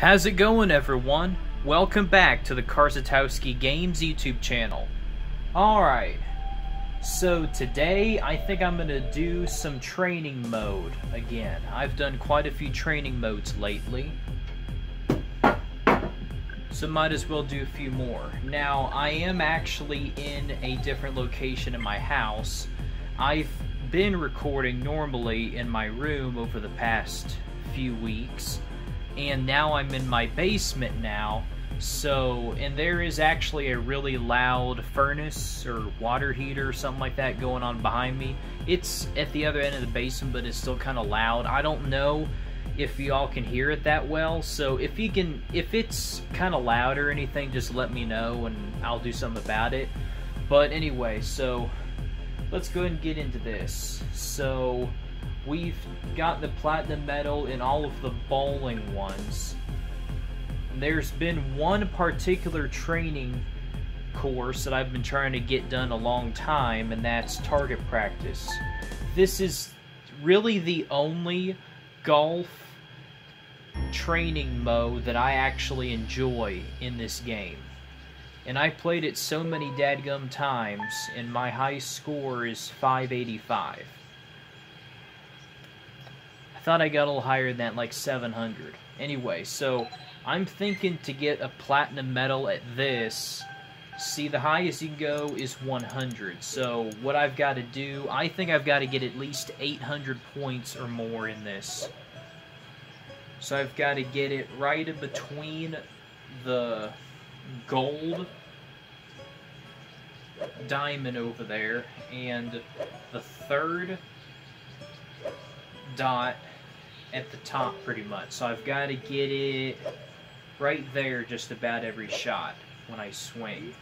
How's it going, everyone? Welcome back to the Karsatowski Games YouTube channel. Alright, so today I think I'm going to do some training mode again. I've done quite a few training modes lately, so might as well do a few more. Now, I am actually in a different location in my house. I've been recording normally in my room over the past few weeks and now I'm in my basement now. So, and there is actually a really loud furnace or water heater or something like that going on behind me. It's at the other end of the basement, but it's still kind of loud. I don't know if y'all can hear it that well. So if you can, if it's kind of loud or anything, just let me know and I'll do something about it. But anyway, so let's go ahead and get into this. So We've got the platinum medal in all of the bowling ones. There's been one particular training course that I've been trying to get done a long time, and that's target practice. This is really the only golf training mode that I actually enjoy in this game. And I played it so many dadgum times, and my high score is 585. I thought I got a little higher than that, like 700. Anyway, so I'm thinking to get a platinum medal at this. See, the highest you can go is 100. So what I've got to do, I think I've got to get at least 800 points or more in this. So I've got to get it right in between the gold diamond over there and the third dot at the top pretty much. So I've got to get it right there just about every shot when I swing.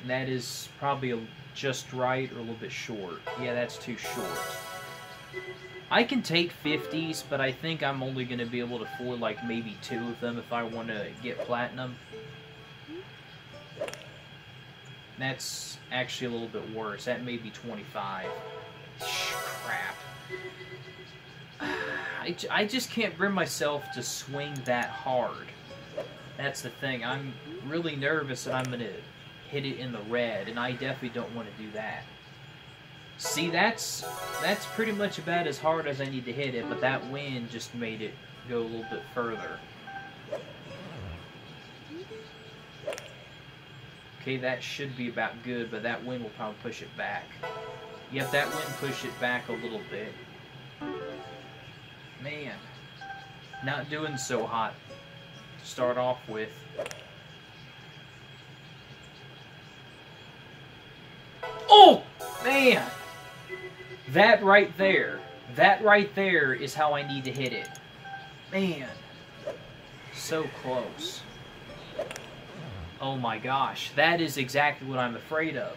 And that is probably just right or a little bit short. Yeah, that's too short. I can take 50s, but I think I'm only going to be able to afford like maybe two of them if I want to get platinum. That's actually a little bit worse. That may be 25. Crap. I, I just can't bring myself to swing that hard. That's the thing. I'm really nervous that I'm going to hit it in the red, and I definitely don't want to do that. See, that's that's pretty much about as hard as I need to hit it, but that wind just made it go a little bit further. Okay, that should be about good, but that wind will probably push it back. Yep, that wind pushed it back a little bit. Man, not doing so hot to start off with. Oh, man! That right there, that right there is how I need to hit it. Man, so close. Oh my gosh, that is exactly what I'm afraid of.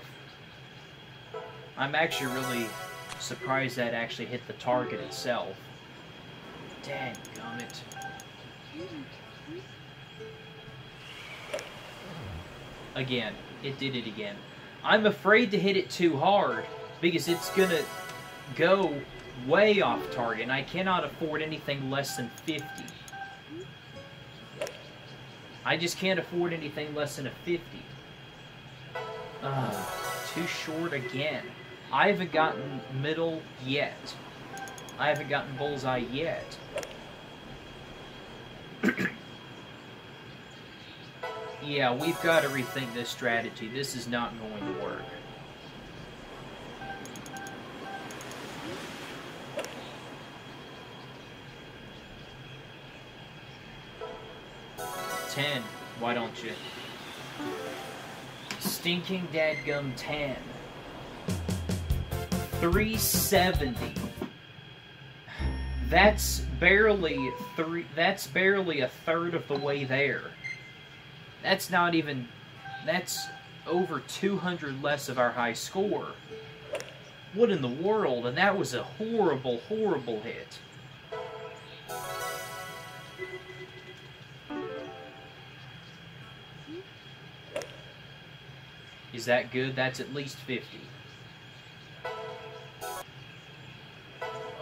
I'm actually really surprised that actually hit the target itself. Dang it. Again, it did it again. I'm afraid to hit it too hard because it's gonna go way off target and I cannot afford anything less than 50. I just can't afford anything less than a 50. Uh, too short again. I haven't gotten middle yet. I haven't gotten bullseye yet. yeah, we've got to rethink this strategy. This is not going to work. Ten. Why don't you? Stinking dadgum ten. 370. That's barely three. That's barely a third of the way there. That's not even. That's over 200 less of our high score. What in the world? And that was a horrible, horrible hit. Is that good? That's at least 50.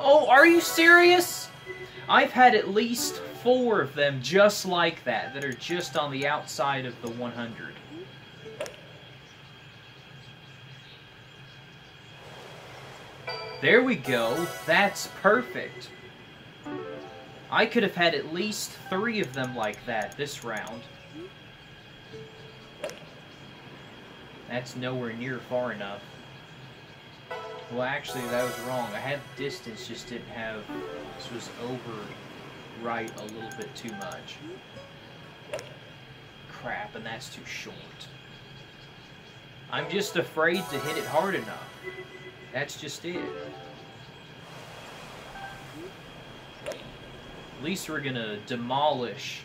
Oh, are you serious? I've had at least four of them just like that, that are just on the outside of the 100. There we go. That's perfect. I could have had at least three of them like that this round. That's nowhere near far enough. Well, actually, that was wrong. I had distance, just didn't have... This was over right a little bit too much. Crap, and that's too short. I'm just afraid to hit it hard enough. That's just it. At least we're gonna demolish.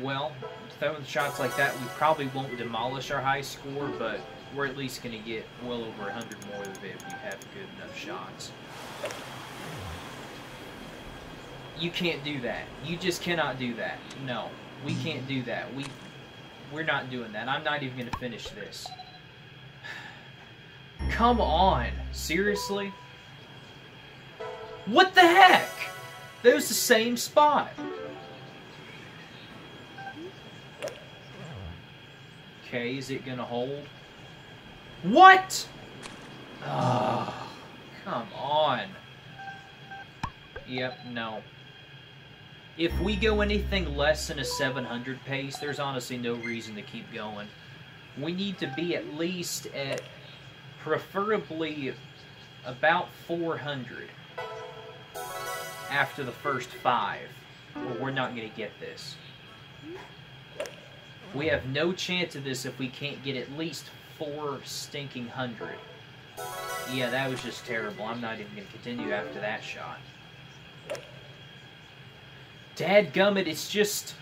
Well, throwing shots like that, we probably won't demolish our high score, but we're at least gonna get well over 100 more of it if we have good enough shots. You can't do that. You just cannot do that. No, we can't do that. We, we're not doing that. I'm not even gonna finish this. Come on. Seriously? What the heck? That was the same spot. Okay, is it gonna hold? What? Come on. Yep, no. If we go anything less than a 700 pace, there's honestly no reason to keep going. We need to be at least at preferably about 400 after the first five, or we're not going to get this. We have no chance of this if we can't get at least four stinking hundred. Yeah, that was just terrible. I'm not even going to continue after that shot. Dadgummit, it's just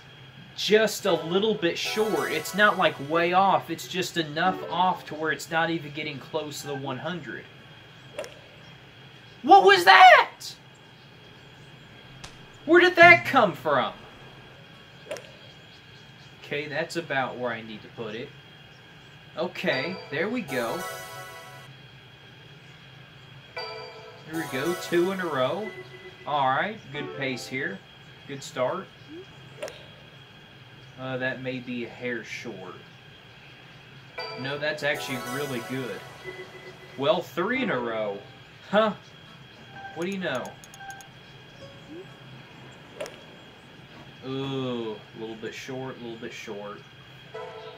just a little bit short. It's not like way off. It's just enough off to where it's not even getting close to the 100. What was that? Where did that come from? Okay, that's about where I need to put it. Okay, there we go. Here we go, two in a row. Alright, good pace here. Good start. Uh, that may be a hair short. No, that's actually really good. Well, three in a row. Huh. What do you know? Ooh, a little bit short, a little bit short.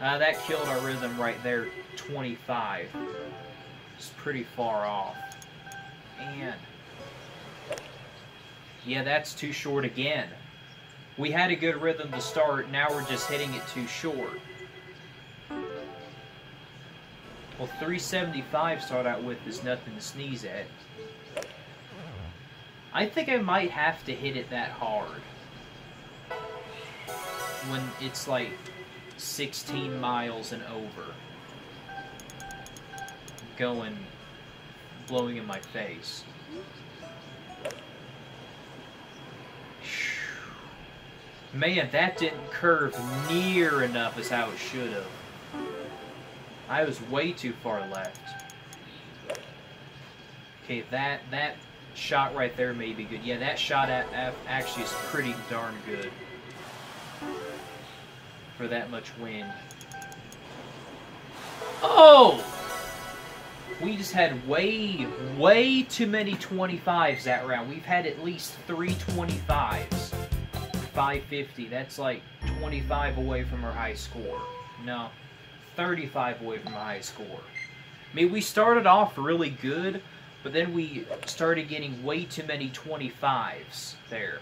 Uh, that killed our rhythm right there, 25. It's pretty far off. And, yeah, that's too short again. We had a good rhythm to start, now we're just hitting it too short. Well, 375 start out with is nothing to sneeze at. I think I might have to hit it that hard. When it's like 16 miles and over. Going, blowing in my face. Man, that didn't curve near enough as how it should have. I was way too far left. Okay, that that shot right there may be good. Yeah, that shot at, at actually is pretty darn good for that much wind. Oh! We just had way, way too many 25s that round. We've had at least three 25s. 550. That's like 25 away from our high score. No, 35 away from our high score. I mean, we started off really good, but then we started getting way too many 25s there.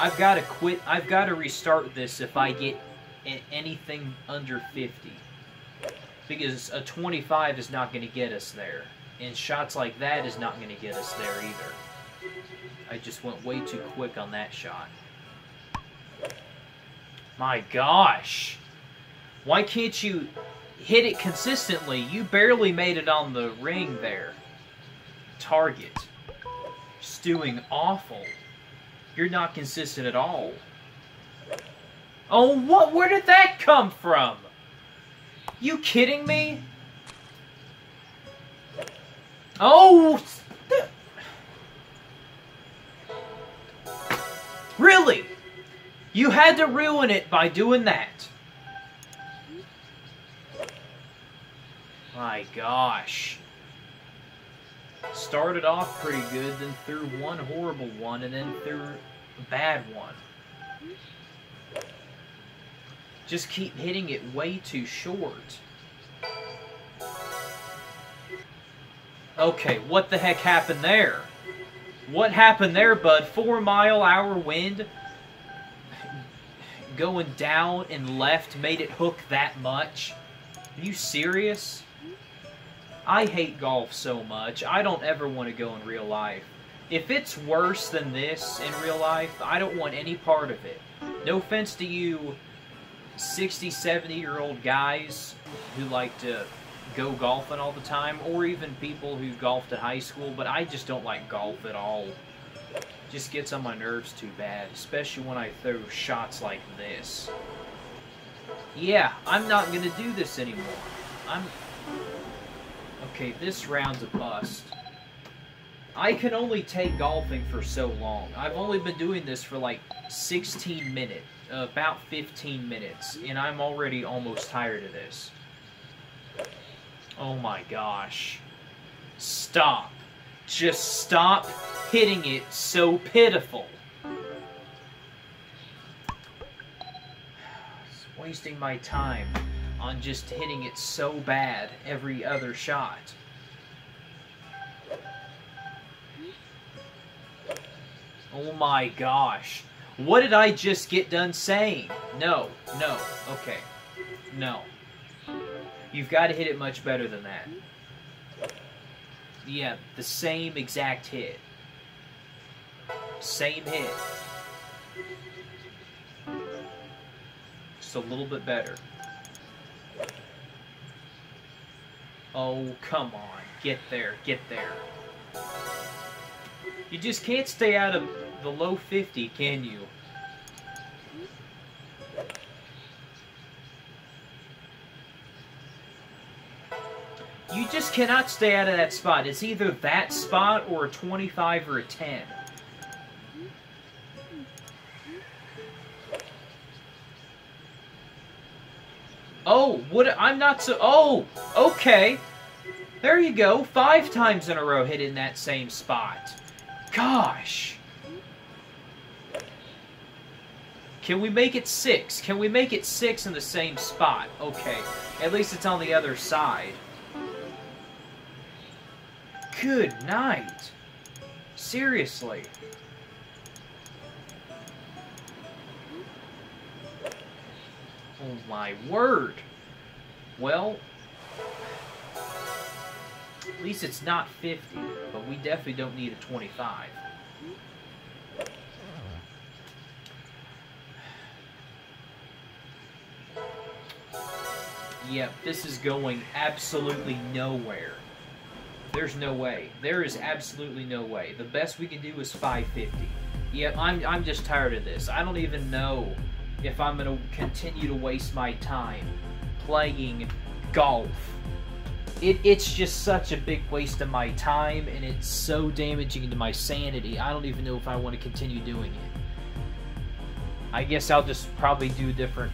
I've got to quit. I've got to restart this if I get anything under 50. Because a 25 is not going to get us there. And shots like that is not going to get us there either. I just went way too quick on that shot. My gosh. Why can't you hit it consistently? You barely made it on the ring there. Target. Just doing awful. You're not consistent at all. Oh, what? Where did that come from? You kidding me? Oh! Really? You had to ruin it by doing that. My gosh. Started off pretty good, then threw one horrible one, and then threw a bad one. Just keep hitting it way too short. Okay, what the heck happened there? What happened there, bud? Four mile hour wind going down and left made it hook that much? Are you serious? I hate golf so much. I don't ever want to go in real life. If it's worse than this in real life, I don't want any part of it. No offense to you 60, 70 year old guys who like to go golfing all the time, or even people who golfed at high school, but I just don't like golf at all. Just gets on my nerves too bad, especially when I throw shots like this. Yeah, I'm not to do this anymore. I'm... Okay, this round's a bust. I can only take golfing for so long. I've only been doing this for like 16 minutes, about 15 minutes, and I'm already almost tired of this. Oh my gosh. Stop. Just stop hitting it so pitiful. It's wasting my time on just hitting it so bad every other shot. Oh my gosh. What did I just get done saying? No, no, okay, no. You've got to hit it much better than that. Yeah, the same exact hit. Same hit. Just a little bit better. Oh, come on. Get there. Get there. You just can't stay out of the low 50, can you? You just cannot stay out of that spot. It's either that spot or a 25 or a 10. Oh, what? I'm not so... Oh, okay. There you go. Five times in a row hit in that same spot. Gosh. Can we make it six? Can we make it six in the same spot? Okay. At least it's on the other side. Good night. Seriously. Oh my word. Well, at least it's not 50, but we definitely don't need a 25. Yep, this is going absolutely nowhere. There's no way. There is absolutely no way. The best we can do is 550. Yep, I'm, I'm just tired of this. I don't even know if I'm going to continue to waste my time playing golf. It, it's just such a big waste of my time, and it's so damaging to my sanity. I don't even know if I want to continue doing it. I guess I'll just probably do a different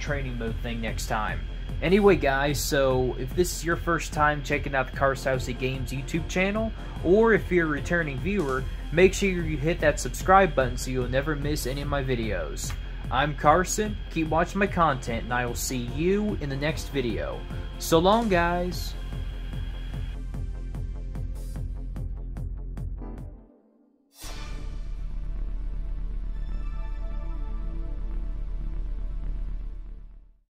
training mode thing next time. Anyway, guys, so if this is your first time checking out the Karsatowski Games YouTube channel, or if you're a returning viewer, make sure you hit that subscribe button so you'll never miss any of my videos. I'm Carson, keep watching my content, and I will see you in the next video. So long, guys!